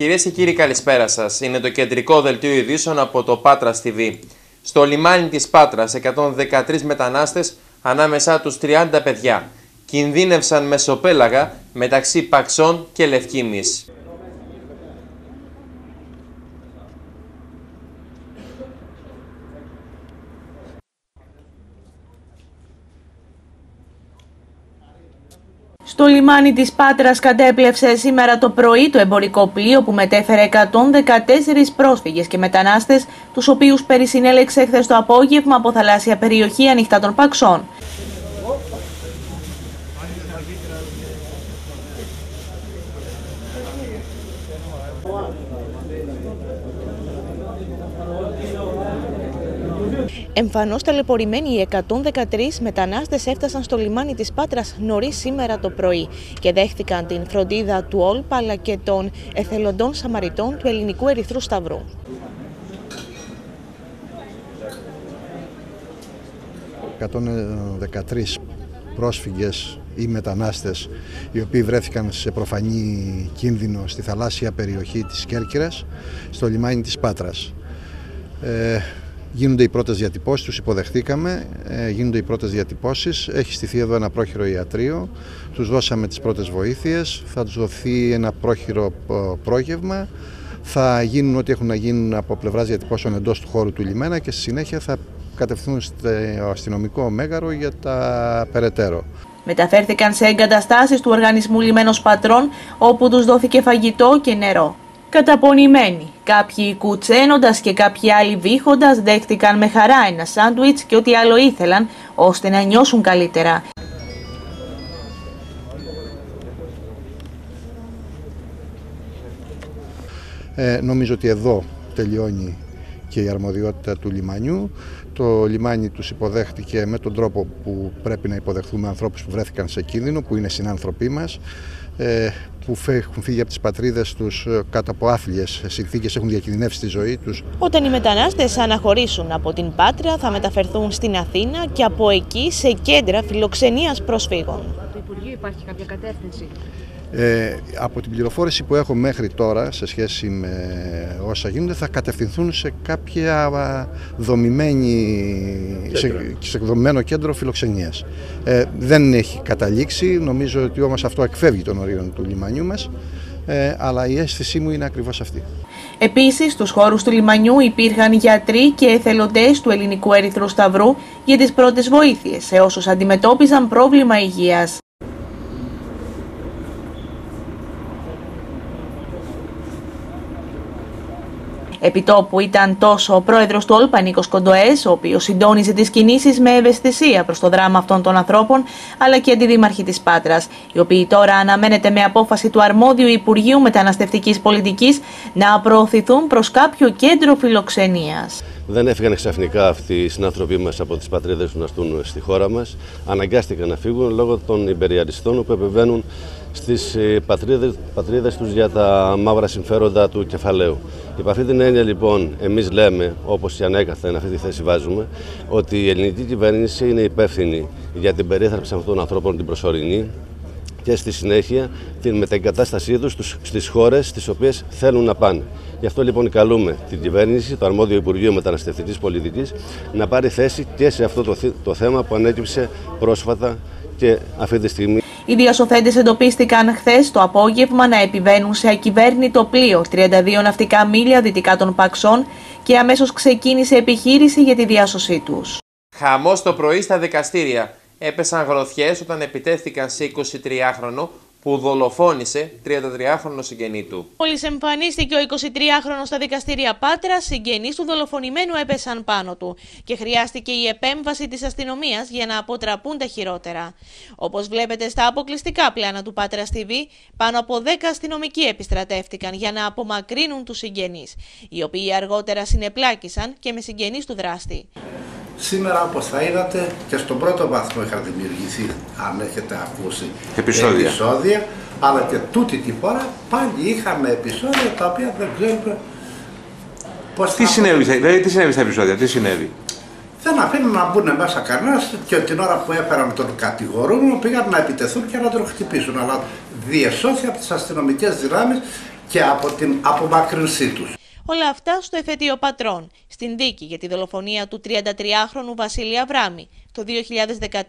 Κυρίες και κύριοι, καλησπέρα σας. Είναι το κεντρικό δελτίο ειδήσεων από το Πάτρας TV. Στο λιμάνι της Πάτρας, 113 μετανάστες, ανάμεσά τους 30 παιδιά, κινδύνευσαν μεσοπέλαγα μεταξύ Παξών και Λευκήμης. Στο λιμάνι της Πάτρας κατέπλευσε σήμερα το πρωί το εμπορικό πλοίο που μετέφερε 114 πρόσφυγες και μετανάστες, τους οποίους περισυνέλεξε χθες το απόγευμα από θαλάσσια περιοχή ανοιχτά των Παξών. Εμφανώς ταλαιπωρημένοι οι 113 μετανάστες έφτασαν στο λιμάνι της Πάτρας νωρίς σήμερα το πρωί και δέχτηκαν την φροντίδα του Όλπα αλλά και των εθελοντών Σαμαριτών του Ελληνικού Ερυθρού Σταυρού. ...113 πρόσφυγες ή μετανάστες οι οποίοι βρέθηκαν σε προφανή κίνδυνο στη θαλάσσια περιοχή της Κέρκυρας στο λιμάνι της Πάτρας. Ε, Γίνονται οι πρώτες διατυπώσεις, τους υποδεχτήκαμε, ε, γίνονται οι πρώτες διατυπώσεις, έχει στηθεί εδώ ένα πρόχειρο ιατρείο, τους δώσαμε τις πρώτες βοήθειες, θα τους δοθεί ένα πρόχειρο ε, πρόγευμα, θα γίνουν ό,τι έχουν να γίνουν από πλευράς διατυπώσεων εντός του χώρου του λιμένα και στη συνέχεια θα κατευθύνουν στο αστυνομικό μέγαρο για τα περαιτέρω. Μεταφέρθηκαν σε εγκαταστάσεις του Οργανισμού Λιμένος Πατρών, όπου τους δόθηκε φαγητό και νερό. Καταπονημένοι, κάποιοι κουτσένοντας και κάποιοι άλλοι βήχοντας δέχτηκαν με χαρά ένα σάντουιτς και ό,τι άλλο ήθελαν ώστε να νιώσουν καλύτερα. Ε, νομίζω ότι εδώ τελειώνει και η αρμοδιότητα του λιμανιού. Το λιμάνι τους υποδέχτηκε με τον τρόπο που πρέπει να υποδεχθούμε ανθρώπους που βρέθηκαν σε κίνδυνο, που είναι συνάνθρωποι μας. Ε, που έχουν φύγει από τις πατρίδες τους ε, κάτω από άθλιες συνθήκες, έχουν διακινδυνεύσει τη ζωή τους. Όταν οι μετανάστες αναχωρήσουν από την Πάτρα θα μεταφερθούν στην Αθήνα και από εκεί σε κέντρα φιλοξενίας προσφύγων. Το Υπουργείο υπάρχει κάποια κατεύθυνση; Ε, από την πληροφόρηση που έχω μέχρι τώρα σε σχέση με όσα γίνονται θα κατευθυνθούν σε κάποια δομημένη, σε, σε δομημένο κέντρο φιλοξενίας. Ε, δεν έχει καταλήξει, νομίζω ότι όμως αυτό εκφεύγει των ορίων του λιμανιού μας, ε, αλλά η αίσθησή μου είναι ακριβώς αυτή. Επίσης, στους χώρους του λιμανιού υπήρχαν γιατροί και εθελοντές του Ελληνικού Ερυθρού Σταυρού για τις πρώτες βοήθειες σε όσους αντιμετώπιζαν πρόβλημα υγείας. Επιτόπου ήταν τόσο ο πρόεδρος του ΟΛΠΑ Νίκος Κοντοές, ο οποίος συντόνιζε τις κινήσεις με ευαισθησία προς το δράμα αυτών των ανθρώπων, αλλά και αντιδήμαρχοι της Πάτρας, οι οποίοι τώρα αναμένεται με απόφαση του αρμόδιου Υπουργείου Μεταναστευτικής Πολιτικής να προωθηθούν προς κάποιο κέντρο φιλοξενίας. Δεν έφυγαν ξαφνικά αυτοί οι συνάνθρωποι μας από τις πατρίδες του να στούν στη χώρα μας. Αναγκάστηκαν να φύγουν λόγω των υπεριαριστών που επεμβαίνουν στις ε, πατρίδες τους για τα μαύρα συμφέροντα του κεφαλαίου. Υπ' αυτή την έννοια λοιπόν εμείς λέμε, όπως και ανέκαθεν αυτή τη θέση βάζουμε, ότι η ελληνική κυβέρνηση είναι υπεύθυνη για την περίθαλψη αυτών των ανθρώπων την προσωρινή και στη συνέχεια την μετεγκατάστασή τους στις χώρες στις οποίες θέλουν να πάνε. Γι' αυτό λοιπόν καλούμε την κυβέρνηση, το αρμόδιο Υπουργείο Μεταναστευτικής Πολιτικής, να πάρει θέση και σε αυτό το, το θέμα που ανέκυψε πρόσφατα και αυτή τη στιγμή. Οι διασωθέντες εντοπίστηκαν χθες το απόγευμα να επιβαίνουν σε ακυβέρνητο πλοίο 32 ναυτικά μίλια δυτικά των Παξών και αμέσως ξεκίνησε επιχείρηση για τη διάσωσή τους. Χαμός το πρωί στα δικαστήρια. Έπεσαν γροθιές όταν επιτέθηκαν σε 23χρονο που δολοφόνησε 33χρονο συγγενή του. Μόλις εμφανίστηκε ο 23χρονο στα δικαστήρια Πάτρα, συγγενείς του δολοφονημένου έπεσαν πάνω του και χρειάστηκε η επέμβαση της αστυνομίας για να αποτραπούν τα χειρότερα. Όπως βλέπετε στα αποκλειστικά πλάνα του Πάτρα TV, πάνω από 10 αστυνομικοί επιστρατεύτηκαν για να απομακρύνουν τους συγγενείς, οι οποίοι αργότερα συνεπλάκησαν και με συγγενείς του δράστη. Σήμερα όπως θα είδατε και στον πρώτο βαθμό είχαν δημιουργηθεί, αν έχετε ακούσει, επεισόδια. επεισόδια αλλά και τούτη τη φορά πάλι είχαμε επεισόδια τα οποία δεν ξέρουμε πώς τι συνέβη, δηλαδή, τι συνέβη στα επεισόδια, τι συνέβη; Δεν αφήνουν να μπουν μέσα κανένας και την ώρα που έφεραν τον κατηγορούμενο πήγαν να επιτεθούν και να τον χτυπήσουν. Αλλά διεσώθη από τις αστυνομικές δυνάμεις και από την απομάκρυνσή τους. Όλα αυτά στο εφετείο πατρών, στην δίκη για τη δολοφονία του 33χρονου Βασίλη Αβράμη το 2013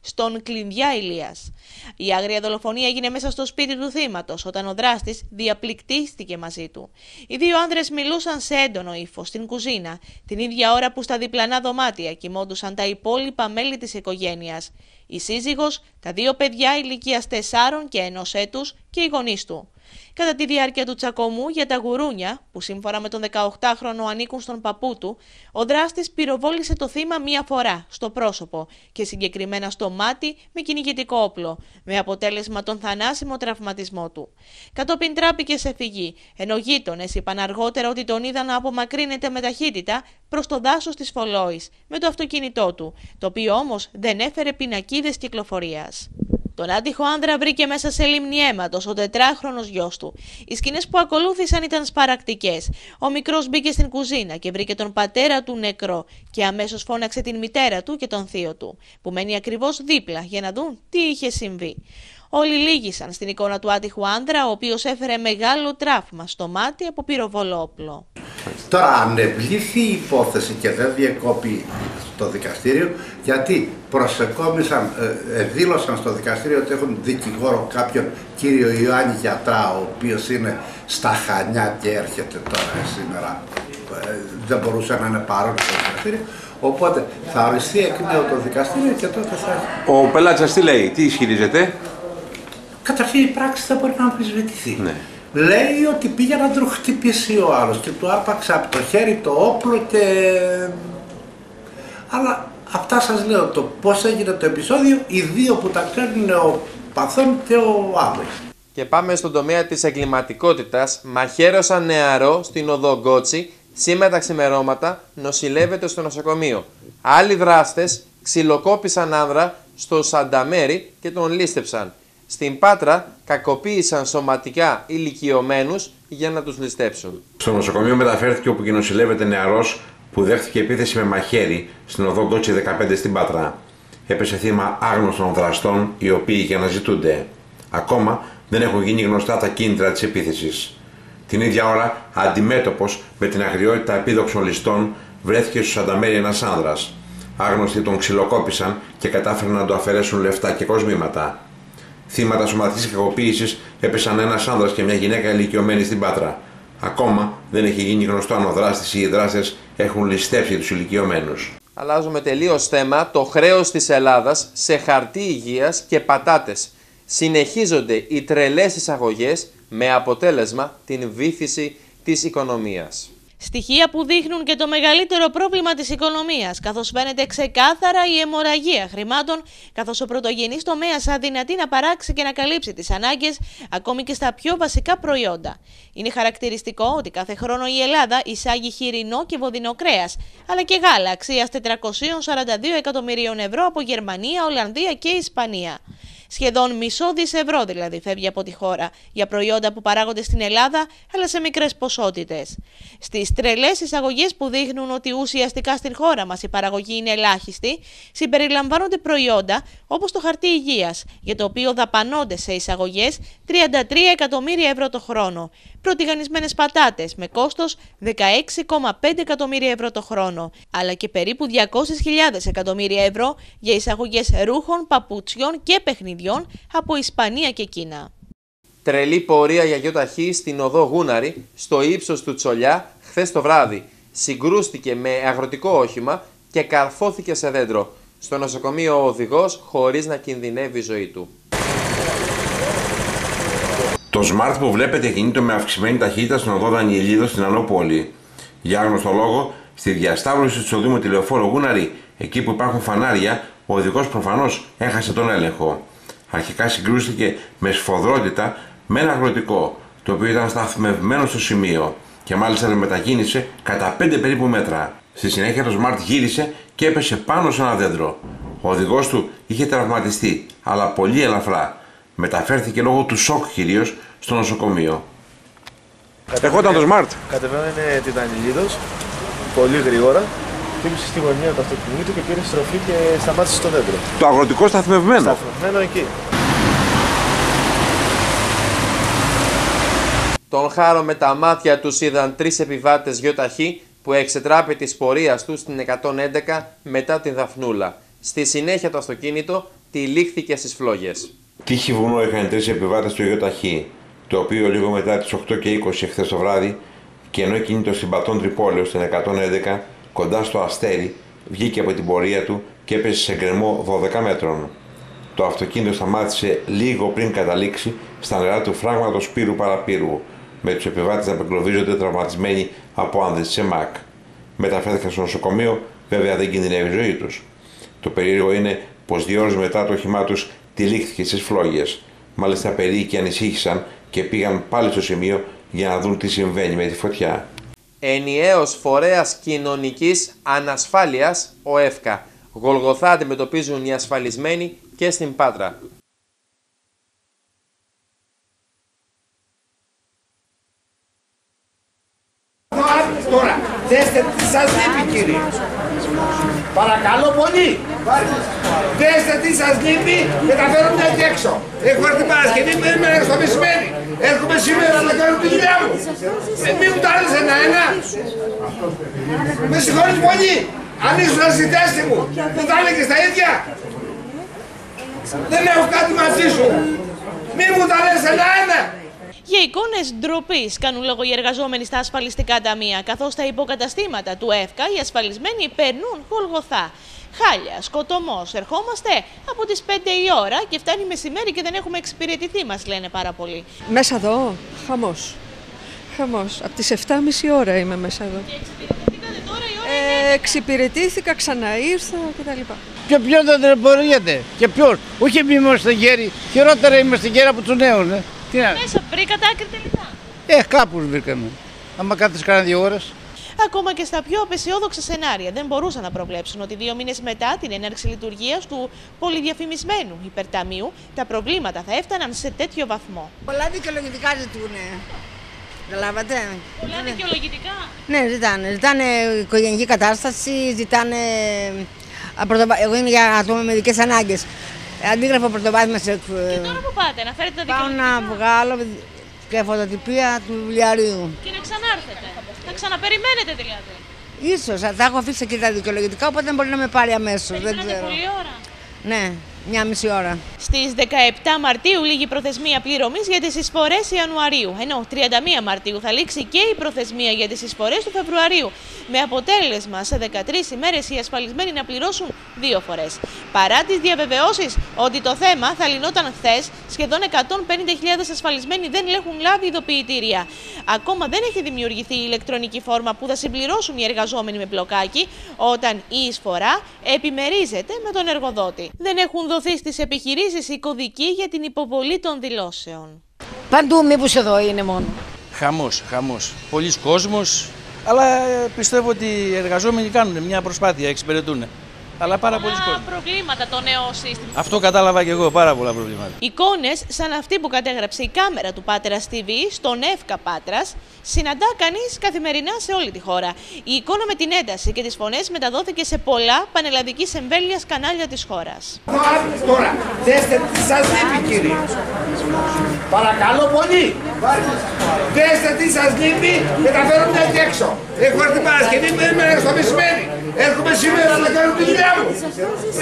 στον Κλινδιά Ηλίας. Η άγρια δολοφονία έγινε μέσα στο σπίτι του θύματος όταν ο δράστης διαπληκτίστηκε μαζί του. Οι δύο άνδρες μιλούσαν σε έντονο ύφος στην κουζίνα, την ίδια ώρα που στα διπλανά δωμάτια κοιμόντουσαν τα υπόλοιπα μέλη της οικογένειας. Η σύζυγος, τα δύο παιδιά ηλικίας 4 και 1 έτους και οι γονείς του. Κατά τη διάρκεια του τσακωμού για τα γουρούνια, που σύμφωνα με τον 18χρονο ανήκουν στον παππού του, ο δράστης πυροβόλησε το θύμα μία φορά στο πρόσωπο και συγκεκριμένα στο μάτι με κυνηγητικό όπλο, με αποτέλεσμα τον θανάσιμο τραυματισμό του. Κατόπιν τράπηκε σε φυγή, ενώ γείτονες είπαν αργότερα ότι τον είδαν να απομακρύνεται με ταχύτητα προς το δάσος της Φολόη με το αυτοκίνητό του, το οποίο όμως δεν έφερε πινακίδες κυκλοφορίας. Τον άτυχο άνδρα βρήκε μέσα σε λίμνη αίματος ο τετράχρονος γιος του. Οι σκηνές που ακολούθησαν ήταν σπαρακτικές. Ο μικρός μπήκε στην κουζίνα και βρήκε τον πατέρα του νεκρό και αμέσως φώναξε την μητέρα του και τον θείο του, που μένει ακριβώς δίπλα για να δουν τι είχε συμβεί. Όλοι λύγησαν στην εικόνα του άτυχου άνδρα, ο οποίος έφερε μεγάλο τράφημα στο μάτι από πυροβολόπλο. Τώρα ανεβλήθη η υπόθεση και δεν διεκόπη στο δικαστήριο γιατί προσεκόμισαν, ε, ε, δήλωσαν στο δικαστήριο ότι έχουν δικηγόρο κάποιον κύριο Ιωάννη Γιατρά ο οποίος είναι στα Χανιά και έρχεται τώρα σήμερα ε, δεν μπορούσε να είναι παρόν στο δικαστήριο οπότε θα οριστεί εκ νέου το δικαστήριο και τότε θα Ο πελάτης τι λέει, τι ισχυρίζεται; Καταρχήν η πράξη δεν μπορεί να αμφισβητηθεί. Ναι. Λέει ότι πήγε να τον χτυπήσει ο άλλος και του άρπαξε από το χέρι το όπλο και... Αλλά αυτά σας λέω το πώς έγινε το επεισόδιο, οι δύο που τα ξέρουν είναι ο Παθών και ο Άβρης. Και πάμε στον τομέα της εγκληματικότητας. Μαχαίρωσαν νεαρό στην οδό Γκότσι, σήμερα τα ξημερώματα νοσηλεύεται στο νοσοκομείο. Άλλοι δράστες ξυλοκόπησαν άνδρα στο Σανταμέρι και τον λίστεψαν. Στην Πάτρα κακοποίησαν σωματικά ηλικιωμένους για να τους ληστέψουν. Στο νοσοκομείο μεταφέρθηκε όπου νοσηλεύεται νεαρός που δέχτηκε επίθεση με μαχαίρι στην οδό Γκότσι 15 στην Πάτρα. Έπεσε θύμα άγνωστων δραστών οι οποίοι και αναζητούνται. Ακόμα δεν έχουν γίνει γνωστά τα κίνητρα της επίθεσης. Την ίδια ώρα, αντιμέτωπος με την αγριότητα επίδοξων ληστών, βρέθηκε στο Σανταμέρι ένας άνδρας. Άγνωστοι τον ξυλοκόπησαν και κατάφεραν να του αφαιρέσουν λεφτά και κοσμήματα. Θύματα σωματικής κακοποίησης έπεσαν ένας άνδρας και μια γυναίκα ηλικιωμένη στην Πάτρα. Ακόμα δεν έχει γίνει γνωστό αν ο δράστης ή οι δράστες έχουν ληστέψει τους ηλικιωμένους. Αλλάζουμε τελείως θέμα. Το χρέος της Ελλάδας σε χαρτί υγείας και πατάτες. Συνεχίζονται οι τρελές εισαγωγές με αποτέλεσμα την βήθηση της οικονομίας. Στοιχεία που δείχνουν και το μεγαλύτερο πρόβλημα της οικονομίας, καθώς φαίνεται ξεκάθαρα η αιμορραγία χρημάτων, καθώς ο πρωτογενής τομέας αδυνατεί να παράξει και να καλύψει τις ανάγκες, ακόμη και στα πιο βασικά προϊόντα. Είναι χαρακτηριστικό ότι κάθε χρόνο η Ελλάδα εισάγει χοιρινό και βοδινό κρέας, αλλά και γάλα αξίας 442 εκατομμυρίων ευρώ από Γερμανία, Ολλανδία και Ισπανία. Σχεδόν μισό δις ευρώ δηλαδή φεύγει από τη χώρα για προϊόντα που παράγονται στην Ελλάδα αλλά σε μικρές ποσότητες. Στις τρελές εισαγωγές που δείχνουν ότι ουσιαστικά στην χώρα μας η παραγωγή είναι ελάχιστη, συμπεριλαμβάνονται προϊόντα όπως το χαρτί υγείας, για το οποίο δαπανώνται σε εισαγωγές 33 εκατομμύρια ευρώ το χρόνο, πρωτηγανισμένες πατάτες με κόστος 16,5 εκατομμύρια ευρώ το χρόνο, αλλά και περίπου 200.000 εκατομμύρια ευρώ για εισαγωγές ρούχων, παπούτσιων και παιχνιδιών από Ισπανία και Κίνα. Τρελή πορεία για γιοταχή στην οδό Γούναρη, στο ύψος του Τσολιά, χθες το βράδυ. Συγκρούστηκε με αγροτικό όχημα και καρφώθηκε σε δέντρο. Στο νοσοκομείο ο οδηγός χωρίς να κινδυνεύει η ζωή του. Το Smart που βλέπετε κινείται με αυξημένη ταχύτητα στην οδό Δανιελίδο στην Ανώπολη. Για άγνωστο λόγο, στη διασταύρωση του οδού με τηλεοφόρο Γούναρη, εκεί που υπάρχουν φανάρια, ο οδηγός προφανώς έχασε τον έλεγχο. Αρχικά συγκρούστηκε με σφοδρότητα με ένα αγροτικό, το οποίο ήταν σταθμευμένο στο σημείο και μάλιστα δεν μετακίνησε κατά 5 περίπου μέτρα. Στη συνέχεια το Smart γύρισε και έπεσε πάνω σε ένα δέντρο. Ο οδηγός του είχε τραυματιστεί, αλλά πολύ ελαφρά. Μεταφέρθηκε λόγω του σοκ κυρίως στο νοσοκομείο. Ερχόταν το Smart. Κατεβαίνανε την Δανιλίδος πολύ γρήγορα. Χτύπησε στη γωνία του αυτοκινήτου και πήρε στροφή και σταμάτησε στο δέντρο. Το αγροτικό σταθμευμένο. Σταθμευμένο εκεί. Τον χάρο με τα μάτια τους είδαν τρεις επιβάτες γιοταχή που εξετράπη της πορείας τους στην 111 μετά την Δαφνούλα. Στη συνέχεια το αυτοκίνητο τυλίχθηκε στις φλόγες. Τύχη βουνό είχαν τρεις επιβάτες του γιοταχή, το οποίο λίγο μετά τις 8 και 20 χθε το βράδυ και ενώ κινείται στην Πατών Τρυπόλεως στην 111 κοντά στο Αστέρι, βγήκε από την πορεία του και έπεσε σε γκρεμό 12 μέτρων. Το αυτοκίνητο σταμάτησε λίγο πριν καταλήξει στα νερά του φράγματος Πύρου Παραπύρου, με τους επιβάτες να απεγκλωβίζονται τραυματισμένοι από άνδρες τη ΜΑΚ. Μεταφέρθηκαν στο νοσοκομείο, βέβαια δεν κινδυνεύει η ζωή τους. Το περίεργο είναι πως δύο ώρες μετά το όχημά τους τυλίχθηκε στις φλόγες. Μάλιστα, περίοικοι ανησύχησαν και πήγαν πάλι στο σημείο για να δουν τι συμβαίνει με τη φωτιά. Ενιαίος φορέας κοινωνικής ανασφάλειας, ο ΕΦΚΑ. Γολγοθά αντιμετωπίζουν οι ασφαλισμένοι και στην Πάτρα. Τώρα, δέστε τι σας λείπει κύριε. Παρακαλώ πολύ. Δέστε τι σας λείπει και τα φέρω μια και έξω. Έχω έρθει Παρασκευή περίμενα στο μεσημέρι. Έρχομαι σήμερα να κάνω τη δουλειά μου. Ε, Μην μου τα λες ένα-ένα. Με συγχωρείς πολύ. Αν ήσουν στη θέση μου, δεν θα έλεγες τα ίδια. Δεν έχω κάτι μαζί σου. Μην μου τα λες ένα-ένα. Για εικόνες ντροπής κάνουν λόγο οι εργαζόμενοι στα ασφαλιστικά ταμεία, καθώς στα υποκαταστήματα του ΕΦΚΑ οι ασφαλισμένοι περνούν γολγοθά. Χάλια, σκοτωμός. Ερχόμαστε από τις 5 η ώρα και φτάνει μεσημέρι και δεν έχουμε εξυπηρετηθεί, μας λένε πάρα πολύ. Μέσα εδώ, χαμός. Χαμός. Από τις 7.30 ώρα είμαι μέσα εδώ. Και εξυπηρετηθήκατε τώρα η ώρα Ε, εξυπηρετήθηκα, ξαναήρθα κτλ. Και ποιον δεν τρεπορίζεται. Και ποιον; Όχι εμείς είμαστε γέροι. Χειρότερα είμαστε γέροι από τους νέους. Ναι. Τι να... Μέσα βρήκατε άκρη τελικά. Ε, κάπου βρήκαμε. Άμα κάθεσαι κάνα δύο ώρες. Ακόμα και στα πιο απεσιόδοξα σενάρια δεν μπορούσαν να προβλέψουν ότι δύο μήνες μετά την έναρξη λειτουργίας του πολυδιαφημισμένου υπερταμείου, τα προβλήματα θα έφταναν σε τέτοιο βαθμό. Πολλά δικαιολογητικά ζητούνε. Καταλάβατε; Πολλά δικαιολογητικά. Ναι, ζητάνε. Ζητάνε οικογενειακή κατάσταση, ζητάνε. α, πρωτοβα- Εγώ είμαι για άτομα με ειδικές ανάγκες. Αντίγραφο πρωτοβάθμια σε. Και τώρα που πάτε, να φέρετε τα Πάω δικαιολογητικά. να βγάλω και φωτοτυπία του βιβλιαρίου. Και να ξανάρθετε. Να ξαναπεριμένετε δηλαδή. Ίσως, θα έχω αφήσει εκεί τα δικαιολογητικά, οπότε δεν μπορεί να με πάρει αμέσως. Δεν Περιμένατε ξέρω. πολλή ώρα. Ναι, μια μισή ώρα. Στις 17 Μαρτίου λήγει η προθεσμία πληρωμής για τις εισφορές Ιανουαρίου. Ενώ 31 Μαρτίου θα λήξει και η προθεσμία για τις εισφορές του Φεβρουαρίου. Με αποτέλεσμα σε 13 ημέρες οι ασφαλισμένοι να πληρώσουν δύο φορές. Παρά τις διαβεβαιώσεις ότι το θέμα θα λυνόταν χθες, σχεδόν 150.000 ασφαλισμένοι δεν έχουν λάβει ειδοποιητήρια. Ακόμα δεν έχει δημιουργηθεί η ηλεκτρονική φόρμα που θα συμπληρώσουν οι εργαζόμενοι με μπλοκάκι όταν η εισφορά επιμερίζεται με τον εργοδότη. Δεν έχουν δοθεί στις επιχειρήσεις οι κωδικοί για την υποβολή των δηλώσεων. Παντού μήπως εδώ είναι μόνο. Χαμός, χαμός. Πολλοί κόσμος, αλλά ε, πιστεύω ότι οι εργαζόμενοι κάνουν μια προσπάθεια, εξυπηρετούν. Αλλά πάρα πολλοί κόσμος. προβλήματα το νέο σύστημα. Αυτό κατάλαβα και εγώ, πάρα πολλά προβλήματα. Εικόνες σαν αυτή που κατέγραψε η κάμερα του Πάτερα TV στον ΕΦΚΑ Πάτρας συναντά κανείς καθημερινά σε όλη τη χώρα. Η εικόνα με την ένταση και τις φωνές μεταδόθηκε σε πολλά πανελλαδικής εμβέλειας κανάλια της χώρας. Τώρα, δέστε τι σας λείπει κύριε. Παρακαλώ πολύ. Δέστε τι σας λείπει και τα φέρω μια και έξω. Έχω έρθει Παρασκευή περίμενα στο μεσημέρι. Έρχομαι σήμερα να κάνω τη δουλειά μου.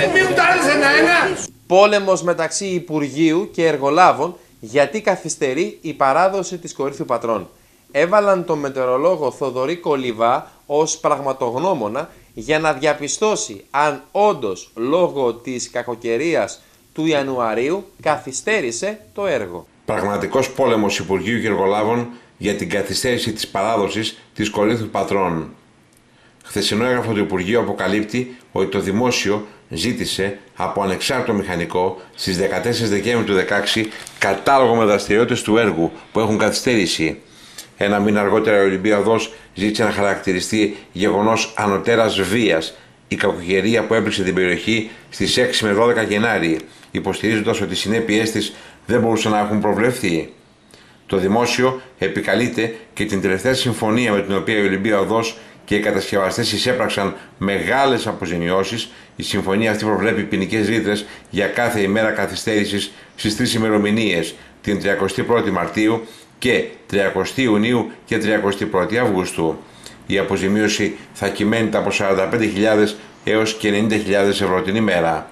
Ε, Μην μου τα λες ένα-ένα. Πόλεμος μεταξύ Υπουργείου και εργολάβων γιατί καθυστερεί η παράδοση της κορύφου πατρών. Έβαλαν τον μετεωρολόγο Θοδωρή Κολυβά ως πραγματογνώμονα για να διαπιστώσει αν όντως λόγω της κακοκαιρίας του Ιανουαρίου καθυστέρησε το έργο. Πραγματικός πόλεμος Υπουργείου και Εργολάβων για την καθυστέρηση της παράδοσης της Κορίνθου Πατρών. Χθεσινό έγγραφο του Υπουργείου αποκαλύπτει ότι το Δημόσιο ζήτησε από ανεξάρτητο μηχανικό στις 14 Δεκέμβρη του 2016 κατάλογο με δραστηριότητες του έργου που έχουν καθυστέρηση. Ένα μήνα αργότερα η Ολυμπίαδος ζήτησε να χαρακτηριστεί γεγονός ανωτέρας βίας η κακοκαιρία που έπληξε την περιοχή στις 6 με 12 Γενάρη, υποστηρίζοντας ότι οι συνέπειές της δεν μπορούσαν να έχουν προβλεφθεί. Το δημόσιο επικαλείται και την τελευταία συμφωνία με την οποία η Ολυμπία Οδός και οι κατασκευαστές εισέπραξαν μεγάλες αποζημιώσεις. Η συμφωνία αυτή προβλέπει ποινικές ρήτρες για κάθε ημέρα καθυστέρησης στις τρεις ημερομηνίες, την 31η Μαρτίου, και 30 Ιουνίου και 31 Αυγούστου. Η αποζημίωση θα κυμαίνεται από 45.000 έως και 90.000 ευρώ την ημέρα.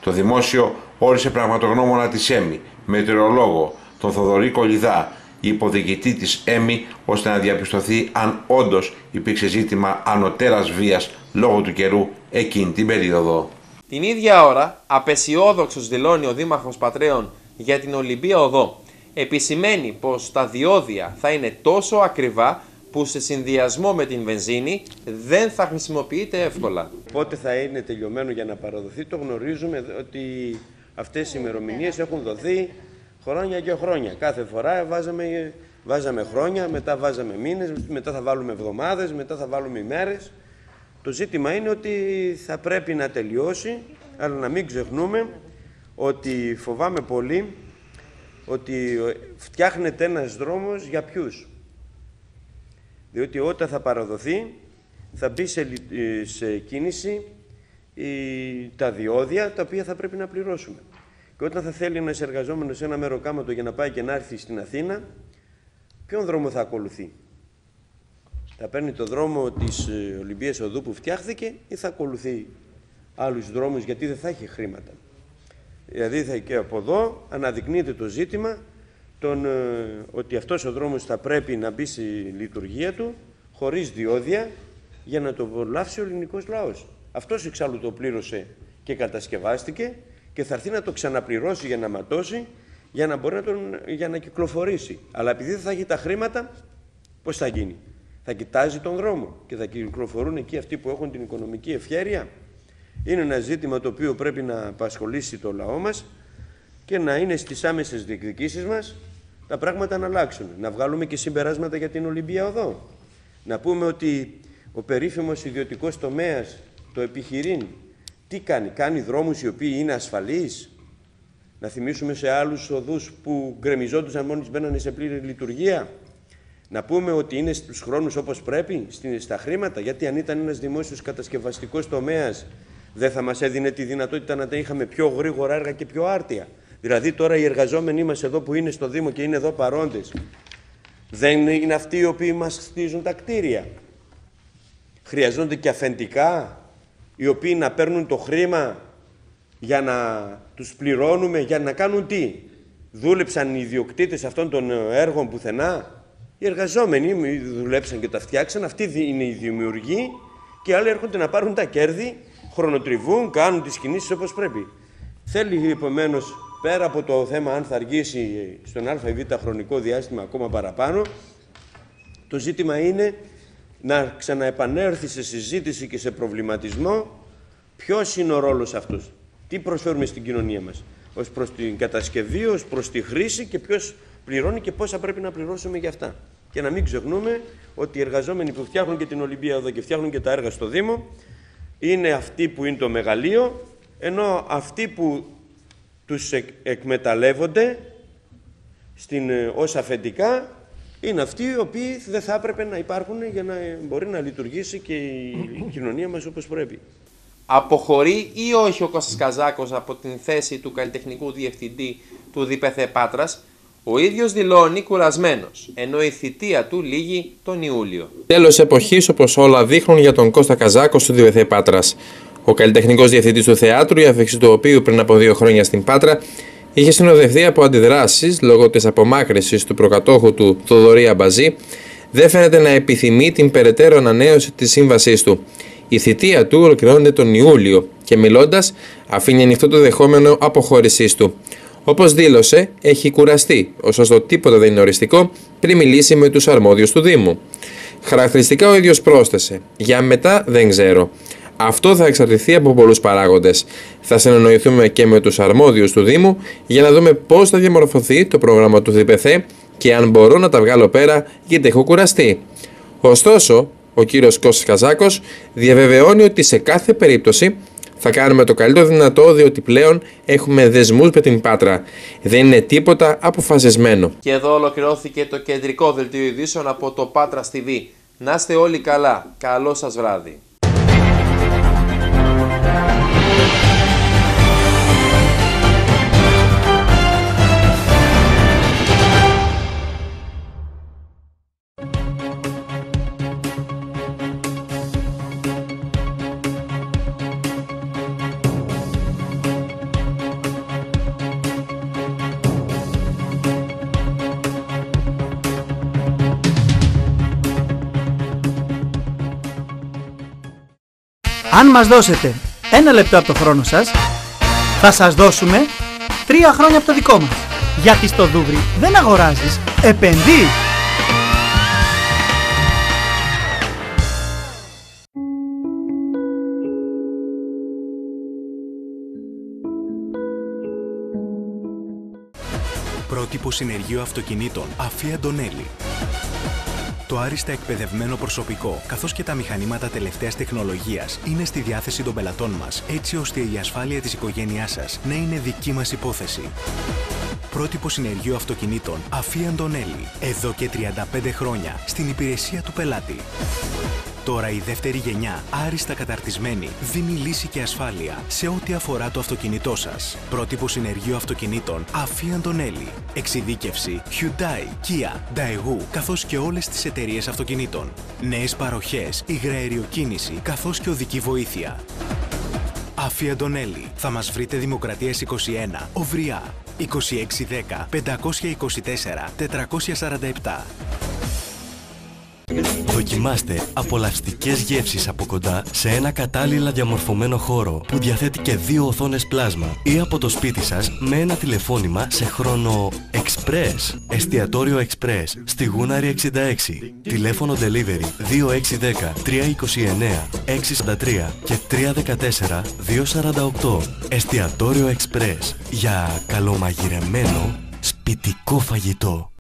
Το δημόσιο όρισε πραγματογνώμονα της ΕΜΗ, μετεωρολόγο, τον Θοδωρή Κολυδά, υποδιοικητή της ΕΜΗ, ώστε να διαπιστωθεί αν όντως υπήρξε ζήτημα ανωτέρας βίας λόγω του καιρού εκείνη την περίοδο. Την ίδια ώρα, απεσιόδοξος δηλώνει ο Δήμαρχος Πατρέων για την Ολυμπία Οδό. Επισημαίνει πως τα διόδια θα είναι τόσο ακριβά που σε συνδυασμό με την βενζίνη δεν θα χρησιμοποιείται εύκολα. Πότε θα είναι τελειωμένο για να παραδοθεί, το γνωρίζουμε ότι αυτές οι ημερομηνίες έχουν δοθεί χρόνια και χρόνια. Κάθε φορά βάζαμε, βάζαμε χρόνια, μετά βάζαμε μήνες, μετά θα βάλουμε εβδομάδες, μετά θα βάλουμε ημέρες. Το ζήτημα είναι ότι θα πρέπει να τελειώσει, αλλά να μην ξεχνούμε ότι φοβάμαι πολύ ότι φτιάχνεται ένας δρόμος για ποιους. Διότι όταν θα παραδοθεί θα μπει σε, σε κίνηση η, τα διόδια τα οποία θα πρέπει να πληρώσουμε. Και όταν θα θέλει ένας εργαζόμενος σε ένα μεροκάματο για να πάει και να έρθει στην Αθήνα, ποιον δρόμο θα ακολουθεί; Θα παίρνει το δρόμο της ε, Ολυμπίας Οδού που φτιάχθηκε ή θα ακολουθεί άλλους δρόμους γιατί δεν θα έχει χρήματα. Δηλαδή θα και από εδώ αναδεικνύεται το ζήτημα τον, ε, ότι αυτός ο δρόμος θα πρέπει να μπει στη λειτουργία του χωρίς διόδια για να το απολαύσει ο ελληνικός λαός. Αυτός εξάλλου το πλήρωσε και κατασκευάστηκε και θα έρθει να το ξαναπληρώσει για να ματώσει για να μπορεί να, τον, για να κυκλοφορήσει. Αλλά επειδή δεν θα έχει τα χρήματα, πώς θα γίνει; Θα κοιτάζει τον δρόμο και θα κυκλοφορούν εκεί αυτοί που έχουν την οικονομική ευχέρεια; Είναι ένα ζήτημα το οποίο πρέπει να απασχολήσει το λαό μας και να είναι στις άμεσες διεκδικήσεις μας τα πράγματα να αλλάξουν. Να βγάλουμε και συμπεράσματα για την Ολυμπία Οδό. Να πούμε ότι ο περίφημος ιδιωτικός τομέας, το επιχειρήν, τι κάνει, κάνει δρόμους οι οποίοι είναι ασφαλείς; Να θυμίσουμε σε άλλους οδούς που γκρεμιζόντουσαν μόλις μπαίνανε σε πλήρη λειτουργία; Να πούμε ότι είναι στους χρόνους όπως πρέπει, στα χρήματα, γιατί αν ήταν ένας δημόσιος κατασκευαστικός τομέας δεν θα μας έδινε τη δυνατότητα να τα είχαμε πιο γρήγορα έργα και πιο άρτια. Δηλαδή τώρα οι εργαζόμενοι μας εδώ που είναι στο Δήμο και είναι εδώ παρόντες δεν είναι αυτοί οι οποίοι μας χτίζουν τα κτίρια. Χρειαζόνται και αφεντικά οι οποίοι να παίρνουν το χρήμα για να τους πληρώνουμε, για να κάνουν τι; Δούλεψαν οι ιδιοκτήτες αυτών των έργων πουθενά; Οι εργαζόμενοι δουλέψαν και τα φτιάξαν, αυτοί είναι οι δημιουργοί και άλλοι έρχονται να πάρουν τα κέρδη, χρονοτριβούν, κάνουν τις κινήσεις όπως πρέπει. Θέλει επομένως πέρα από το θέμα αν θα αργήσει στον α ή β χρονικό διάστημα ακόμα παραπάνω, το ζήτημα είναι να ξαναεπανέλθει σε συζήτηση και σε προβληματισμό ποιος είναι ο ρόλος αυτός. Τι προσφέρουμε στην κοινωνία μας ως προς την κατασκευή, ως προς τη χρήση και ποιος πληρώνει και πόσα πρέπει να πληρώσουμε για αυτά. Και να μην ξεχνούμε ότι οι εργαζόμενοι που φτιάχνουν και την Ολυμπία εδώ και φτιάχνουν και τα έργα στο Δήμο είναι αυτοί που είναι το μεγαλείο, ενώ αυτοί που τους εκμεταλλεύονται στην, ε, ως αφεντικά είναι αυτοί οι οποίοι δεν θα έπρεπε να υπάρχουν για να μπορεί να λειτουργήσει και η κοινωνία μας όπως πρέπει. Αποχωρεί ή όχι ο Κώστας Καζάκος από την θέση του καλλιτεχνικού διευθυντή του ΔΠΘ Πάτρας, ο ίδιος δηλώνει κουρασμένος, ενώ η θητεία του λύγει τον Ιούλιο. Τέλος εποχής όπως όλα δείχνουν για τον Κώστα Καζάκο του ΔΠΘ Πάτρας. Ο καλλιτεχνικός διευθυντής του θεάτρου, η αφήξη του οποίου πριν από δύο χρόνια στην Πάτρα, είχε συνοδευτεί από αντιδράσεις λόγω της απομάκρυνση του προκατόχου του Θοδωρή Αμπαζή, δεν φαίνεται να επιθυμεί την περαιτέρω ανανέωση της σύμβασής του. Η θητεία του ολοκληρώνεται τον Ιούλιο και μιλώντας, αφήνει ανοιχτό το δεχόμενο αποχώρησής του. Όπως δήλωσε, έχει κουραστεί, ωστόσο τίποτα δεν είναι οριστικό, πριν μιλήσει με τους αρμόδιους του Δήμου. Χαρακτηριστικά ο ίδιος πρόσθεσε: Για μετά δεν ξέρω. Αυτό θα εξαρτηθεί από πολλούς παράγοντες. Θα συνεννοηθούμε και με τους αρμόδιους του Δήμου για να δούμε πώς θα διαμορφωθεί το πρόγραμμα του ΔΠΘ και αν μπορώ να τα βγάλω πέρα γιατί έχω κουραστεί. Ωστόσο, ο κύριος Κώστας Καζάκος διαβεβαιώνει ότι σε κάθε περίπτωση θα κάνουμε το καλύτερο δυνατό διότι πλέον έχουμε δεσμούς με την Πάτρα. Δεν είναι τίποτα αποφασισμένο. Και εδώ ολοκληρώθηκε το κεντρικό δελτίο ειδήσεων από το Πάτρα TV. Να είστε όλοι καλά. Καλό σας βράδυ. Αν μας δώσετε ένα λεπτό από το χρόνο σας, θα σας δώσουμε τρία χρόνια από το δικό μας. Γιατί στο Δούβρι δεν αγοράζεις, επενδύεις. Πρότυπο συνεργείο αυτοκινήτων Αφή Αντωνέλη. Το άριστα εκπαιδευμένο προσωπικό, καθώς και τα μηχανήματα τελευταίας τεχνολογίας, είναι στη διάθεση των πελατών μας, έτσι ώστε η ασφάλεια της οικογένειάς σας να είναι δική μας υπόθεση. Πρότυπο συνεργείο αυτοκινήτων Αφή Αντωνέλη. Εδώ και 35 χρόνια, στην υπηρεσία του πελάτη. Τώρα η δεύτερη γενιά, άριστα καταρτισμένη, δίνει λύση και ασφάλεια σε ό,τι αφορά το αυτοκίνητό σας. Πρότυπο συνεργείο αυτοκινήτων Αφή Αντωνέλη. Εξειδίκευση Hyundai, Kia, Daewoo, καθώς και όλες τις εταιρείες αυτοκινήτων. Νέες παροχές, υγραεριοκίνηση, καθώς και οδική βοήθεια. Αφή Αντωνέλη. Θα μας βρείτε Δημοκρατίας 21, Οβριά. 2610 524 447. Δοκιμάστε απολαυστικές γεύσεις από κοντά σε ένα κατάλληλα διαμορφωμένο χώρο που διαθέτει και δύο οθόνες πλάσμα ή από το σπίτι σας με ένα τηλεφώνημα σε χρόνο Express. Εστιατόριο Express στη Γούναρη 66. Τηλέφωνο delivery 2610 329 643 και 314 248. Εστιατόριο Express για καλομαγειρεμένο σπιτικό φαγητό.